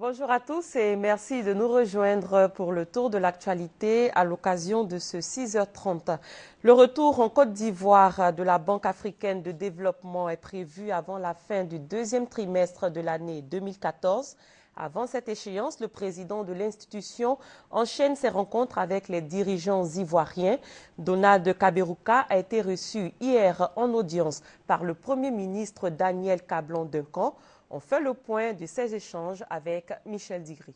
Bonjour à tous et merci de nous rejoindre pour le tour de l'actualité à l'occasion de ce 6h30. Le retour en Côte d'Ivoire de la Banque africaine de développement est prévu avant la fin du deuxième trimestre de l'année 2014. Avant cette échéance, le président de l'institution enchaîne ses rencontres avec les dirigeants ivoiriens. Donald Kaberuka a été reçu hier en audience par le Premier ministre Daniel Cablon-Duncan. On fait le point de ces échanges avec Michel Digri.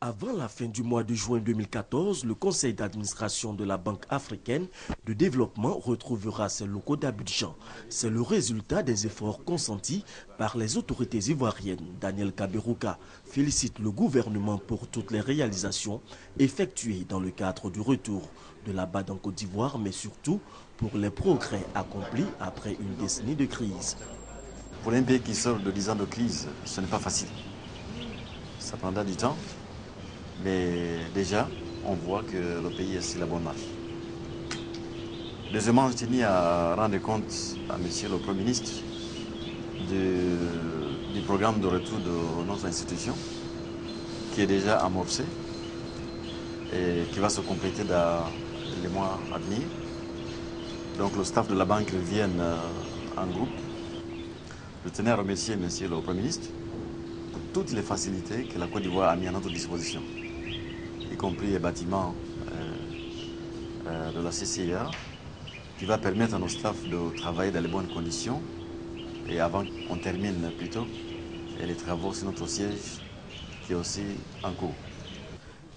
Avant la fin du mois de juin 2014, le conseil d'administration de la Banque africaine de développement retrouvera ses locaux d'Abidjan. C'est le résultat des efforts consentis par les autorités ivoiriennes. Daniel Kaberuka félicite le gouvernement pour toutes les réalisations effectuées dans le cadre du retour de la BAD en Côte d'Ivoire, mais surtout pour les progrès accomplis après une décennie de crise. Pour un pays qui sort de 10 ans de crise, ce n'est pas facile. Ça prendra du temps, mais déjà, on voit que le pays est sur la bonne marche. Deuxièmement, je tenais à rendre compte à Monsieur le Premier ministre du, programme de retour de notre institution, qui est déjà amorcé et qui va se compléter dans les mois à venir. Donc le staff de la banque vient en groupe je tenais à remercier Monsieur le Premier ministre pour toutes les facilités que la Côte d'Ivoire a mis à notre disposition, y compris les bâtiments euh, euh, de la CCIA, qui va permettre à nos staffs de travailler dans les bonnes conditions. Et avant qu'on termine plutôt, les travaux sur notre siège qui est aussi en cours.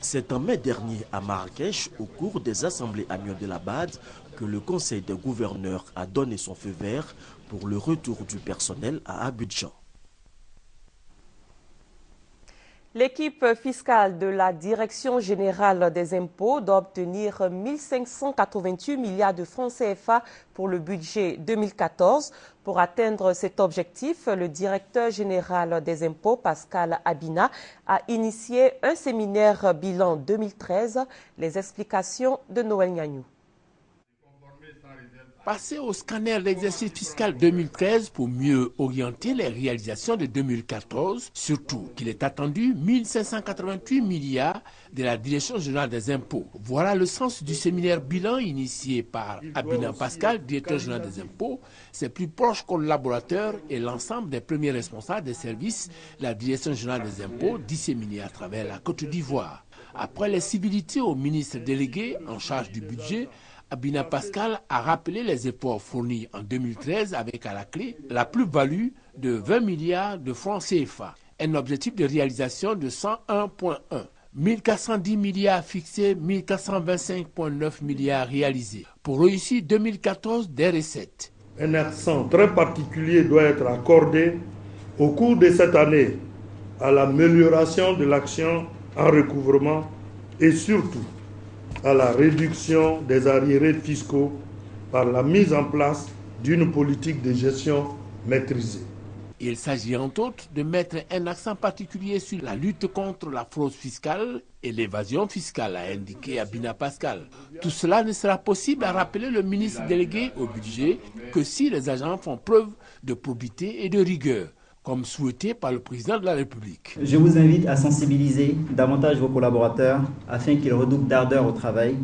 C'est en mai dernier à Marrakech, au cours des assemblées annuelles de la que le Conseil des gouverneurs a donné son feu vert pour le retour du personnel à Abidjan. L'équipe fiscale de la Direction générale des impôts doit obtenir 1 588 milliards de francs CFA pour le budget 2014. Pour atteindre cet objectif, le directeur général des impôts, Pascal Abina, a initié un séminaire bilan 2013. Les explications de Noël Nyagnou. Passer au scanner l'exercice fiscal 2013 pour mieux orienter les réalisations de 2014, surtout qu'il est attendu 1588 milliards de la Direction générale des impôts. Voilà le sens du séminaire bilan initié par Abina Pascal, directeur général des impôts, ses plus proches collaborateurs et l'ensemble des premiers responsables des services de la Direction générale des impôts disséminés à travers la Côte d'Ivoire. Après les civilités au ministre délégué en charge du budget, Abina Pascal a rappelé les efforts fournis en 2013 avec à la clé la plus-value de 20 milliards de francs CFA, un objectif de réalisation de 101.1. 1410 milliards fixés, 1425,9 milliards réalisés. Pour réussir 2014 des recettes. Un accent très particulier doit être accordé au cours de cette année à l'amélioration de l'action en recouvrement et surtout à la réduction des arriérés fiscaux par la mise en place d'une politique de gestion maîtrisée. Il s'agit entre autres de mettre un accent particulier sur la lutte contre la fraude fiscale et l'évasion fiscale, a indiqué Abina Pascal. Tout cela ne sera possible, a rappelé le ministre délégué au budget, que si les agents font preuve de probité et de rigueur comme souhaité par le président de la République. Je vous invite à sensibiliser davantage vos collaborateurs afin qu'ils redoublent d'ardeur au travail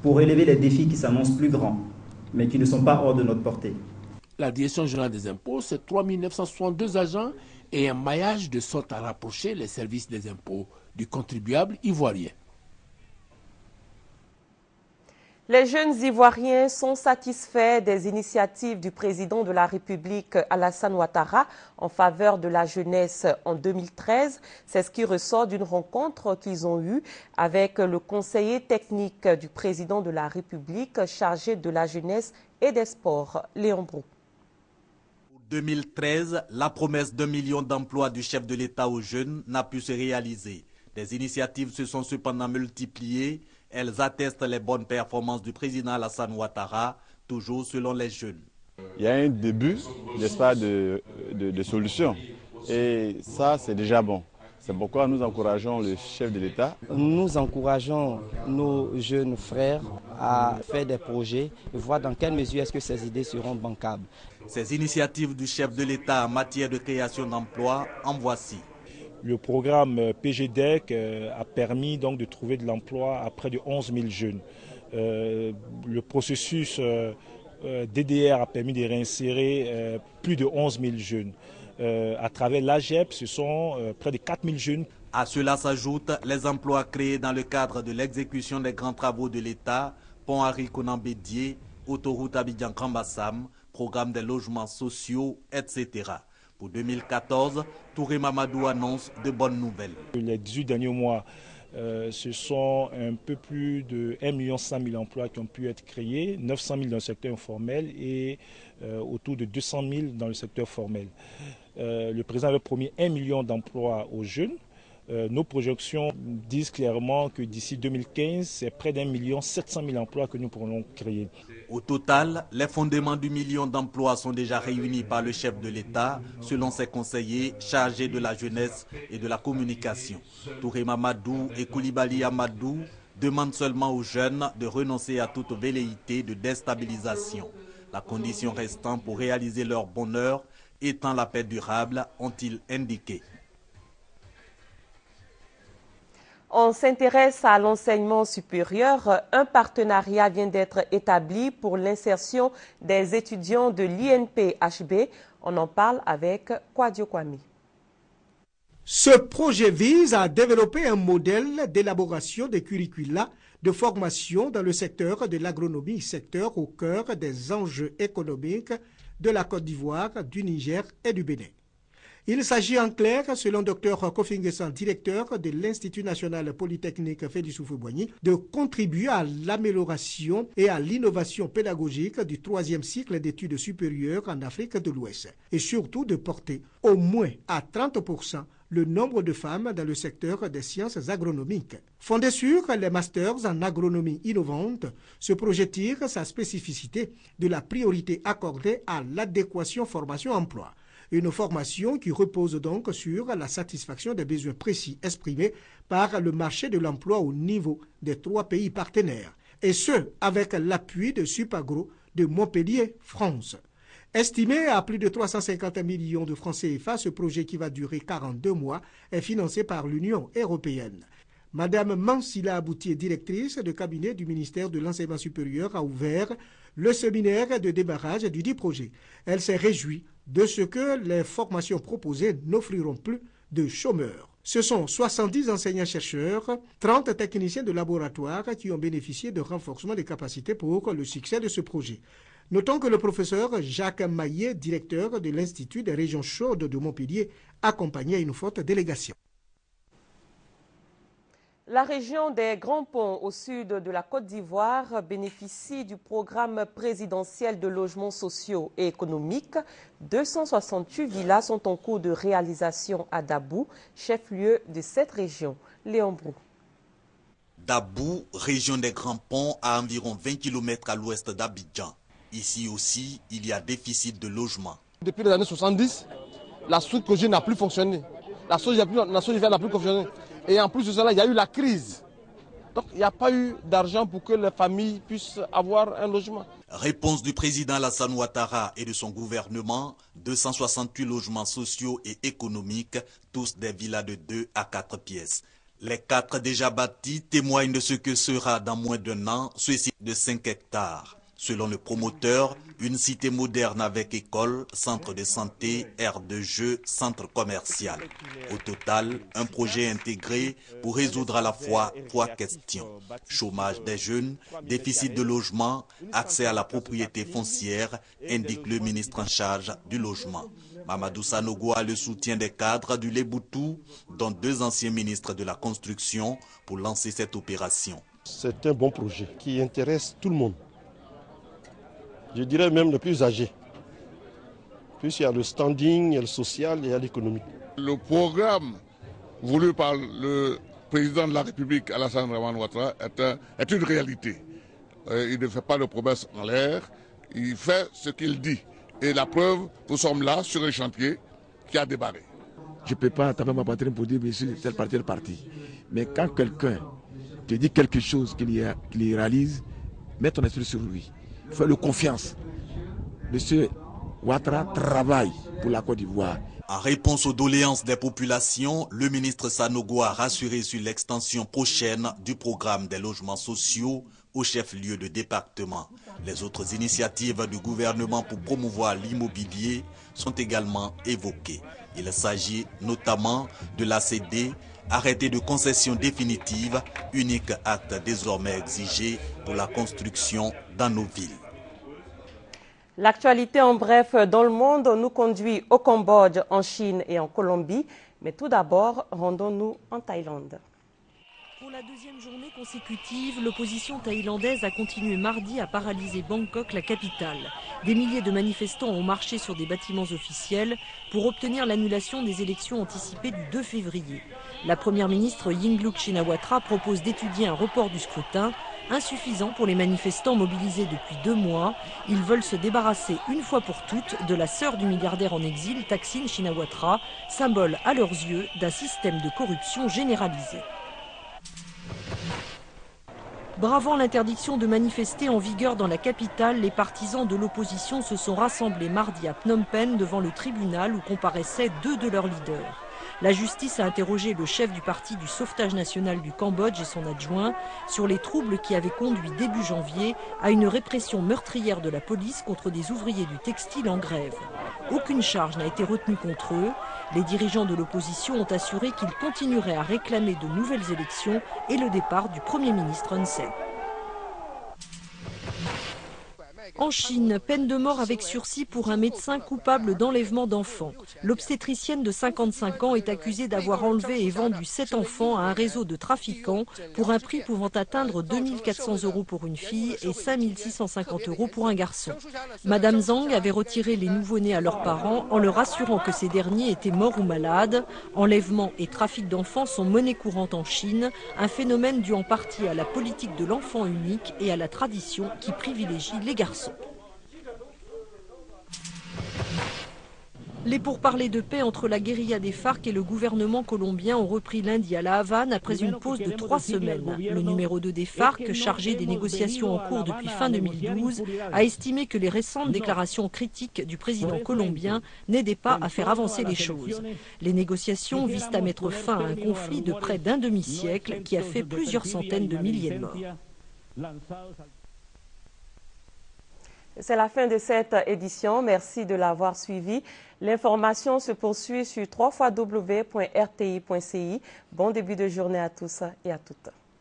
pour relever les défis qui s'annoncent plus grands, mais qui ne sont pas hors de notre portée. La Direction générale des impôts, c'est 3 962 agents et un maillage de sorte à rapprocher les services des impôts du contribuable ivoirien. Les jeunes Ivoiriens sont satisfaits des initiatives du président de la République Alassane Ouattara en faveur de la jeunesse en 2013. C'est ce qui ressort d'une rencontre qu'ils ont eue avec le conseiller technique du président de la République chargé de la jeunesse et des sports, Léon Brou. Pour 2013, la promesse d'un million d'emplois du chef de l'État aux jeunes n'a pu se réaliser. Des initiatives se sont cependant multipliées elles attestent les bonnes performances du président Alassane Ouattara, toujours selon les jeunes. Il y a un début, n'est-ce pas, de, de, solution. Et ça, c'est déjà bon. C'est pourquoi nous encourageons le chef de l'État. Nous encourageons nos jeunes frères à faire des projets et voir dans quelle mesure est-ce que ces idées seront bancables. Ces initiatives du chef de l'État en matière de création d'emplois, en voici. Le programme PGDEC a permis donc de trouver de l'emploi à près de 11 000 jeunes. le processus DDR a permis de réinsérer plus de 11 000 jeunes. à travers l'AGEP, ce sont près de 4 000 jeunes à cela s'ajoutent les emplois créés dans le cadre de l'exécution des grands travaux de l'État, pont Harry Bédier, autoroute Abidjan-Kambassam, programme des logements sociaux, etc. Pour 2014, Touré Mamadou annonce de bonnes nouvelles. Les 18 derniers mois, euh, ce sont un peu plus de 1 100 000 emplois qui ont pu être créés, 900 000 dans le secteur informel et euh, autour de 200 000 dans le secteur formel. Euh, le président avait promis 1 million d'emplois aux jeunes. Euh, nos projections disent clairement que d'ici 2015, c'est près d'un million 700 000 emplois que nous pourrons créer. Au total, les fondements du million d'emplois sont déjà réunis par le chef de l'État, selon ses conseillers chargés de la jeunesse et de la communication. Touré Mamadou et Koulibaly Amadou demandent seulement aux jeunes de renoncer à toute velléité de déstabilisation. La condition restant pour réaliser leur bonheur étant la paix durable, ont-ils indiqué. On s'intéresse à l'enseignement supérieur. Un partenariat vient d'être établi pour l'insertion des étudiants de l'INP-HB. On en parle avec Kwadio Kwami. Ce projet vise à développer un modèle d'élaboration des curricula de formation dans le secteur de l'agronomie, secteur au cœur des enjeux économiques de la Côte d'Ivoire, du Niger et du Bénin. Il s'agit en clair, selon Dr Kofi directeur de l'Institut national polytechnique Félix boigny de contribuer à l'amélioration et à l'innovation pédagogique du troisième cycle d'études supérieures en Afrique de l'Ouest et surtout de porter au moins à 30% le nombre de femmes dans le secteur des sciences agronomiques. Fondé sur les masters en agronomie innovante, ce projet tire sa spécificité de la priorité accordée à l'adéquation formation-emploi une formation qui repose donc sur la satisfaction des besoins précis exprimés par le marché de l'emploi au niveau des trois pays partenaires, et ce, avec l'appui de Supagro de Montpellier, France. Estimé à plus de 350 millions de francs CFA, ce projet qui va durer 42 mois est financé par l'Union européenne. Madame Mansila Aboutier, directrice de cabinet du ministère de l'Enseignement supérieur, a ouvert le séminaire de démarrage du dit projet. Elle s'est réjouie de ce que les formations proposées n'offriront plus de chômeurs. Ce sont 70 enseignants-chercheurs, 30 techniciens de laboratoire qui ont bénéficié de renforcement des capacités pour le succès de ce projet. Notons que le professeur Jacques Maillet, directeur de l'Institut des régions chaudes de Montpellier, accompagnait une forte délégation. La région des Grands Ponts au sud de la Côte d'Ivoire bénéficie du programme présidentiel de logements sociaux et économiques. 268 villas sont en cours de réalisation à Dabou, chef-lieu de cette région. Léon Brou. Dabou, région des Grands Ponts, à environ 20 km à l'ouest d'Abidjan. Ici aussi, il y a déficit de logements. Depuis les années 70, la soute n'a plus fonctionné. La soja n'a plus fonctionné. Et en plus de cela, il y a eu la crise. Donc il n'y a pas eu d'argent pour que les familles puissent avoir un logement. Réponse du président Alassane Ouattara et de son gouvernement, 268 logements sociaux et économiques, tous des villas de 2 à 4 pièces. Les quatre déjà bâtis témoignent de ce que sera dans moins d'un an ce site de 5 hectares. Selon le promoteur, une cité moderne avec école, centre de santé, aire de jeu, centre commercial. Au total, un projet intégré pour résoudre à la fois trois questions. Chômage des jeunes, déficit de logement, accès à la propriété foncière, indique le ministre en charge du logement. Mamadou Sanogo a le soutien des cadres du Leboutou, dont deux anciens ministres de la construction, pour lancer cette opération. C'est un bon projet qui intéresse tout le monde je dirais même le plus âgé. Puisqu'il y a le standing, il y a le social et il y a l'économique. Le programme voulu par le président de la République, Alassane Raman Ouattara, est, une réalité. Euh, il ne fait pas de promesses en l'air, il fait ce qu'il dit. Et la preuve, nous sommes là sur un chantier qui a débarré. Je ne peux pas taper ma patrie pour dire, monsieur, tel parti est parti. Mais quand quelqu'un te dit quelque chose qu'il réalise, mets ton esprit sur lui fais-le confiance. Monsieur Ouattara travaille pour la Côte d'Ivoire. En réponse aux doléances des populations, le ministre Sanogo a rassuré sur l'extension prochaine du programme des logements sociaux au chef-lieu de département. Les autres initiatives du gouvernement pour promouvoir l'immobilier sont également évoquées. Il s'agit notamment de l'ACD, arrêté de concession définitive, unique acte désormais exigé pour la construction dans nos villes. L'actualité en bref dans le monde nous conduit au Cambodge, en Chine et en Colombie. Mais tout d'abord, rendons-nous en Thaïlande. Pour la deuxième journée consécutive, l'opposition thaïlandaise a continué mardi à paralyser Bangkok, la capitale. Des milliers de manifestants ont marché sur des bâtiments officiels pour obtenir l'annulation des élections anticipées du 2 février. La première ministre Yingluck Shinawatra propose d'étudier un report du scrutin, insuffisant pour les manifestants mobilisés depuis deux mois. Ils veulent se débarrasser une fois pour toutes de la sœur du milliardaire en exil, Thaksin Shinawatra, symbole à leurs yeux d'un système de corruption généralisé. Bravant l'interdiction de manifester en vigueur dans la capitale, les partisans de l'opposition se sont rassemblés mardi à Phnom Penh devant le tribunal où comparaissaient deux de leurs leaders. La justice a interrogé le chef du parti du sauvetage national du Cambodge et son adjoint sur les troubles qui avaient conduit début janvier à une répression meurtrière de la police contre des ouvriers du textile en grève. Aucune charge n'a été retenue contre eux. Les dirigeants de l'opposition ont assuré qu'ils continueraient à réclamer de nouvelles élections et le départ du Premier ministre Hun En Chine, peine de mort avec sursis pour un médecin coupable d'enlèvement d'enfants. L'obstétricienne de 55 ans est accusée d'avoir enlevé et vendu sept enfants à un réseau de trafiquants pour un prix pouvant atteindre 2400 euros pour une fille et 5650 euros pour un garçon. Madame Zhang avait retiré les nouveau-nés à leurs parents en leur assurant que ces derniers étaient morts ou malades. Enlèvement et trafic d'enfants sont monnaie courante en Chine, un phénomène dû en partie à la politique de l'enfant unique et à la tradition qui privilégie les garçons. Les pourparlers de paix entre la guérilla des FARC et le gouvernement colombien ont repris lundi à La Havane après une pause de trois semaines. Le numéro 2 des FARC, chargé des négociations en cours depuis fin 2012, a estimé que les récentes déclarations critiques du président colombien n'aidaient pas à faire avancer les choses. Les négociations visent à mettre fin à un conflit de près d'un demi-siècle qui a fait plusieurs centaines de milliers de morts. C'est la fin de cette édition. Merci de l'avoir suivi. L'information se poursuit sur www.rti.ci. Bon début de journée à tous et à toutes.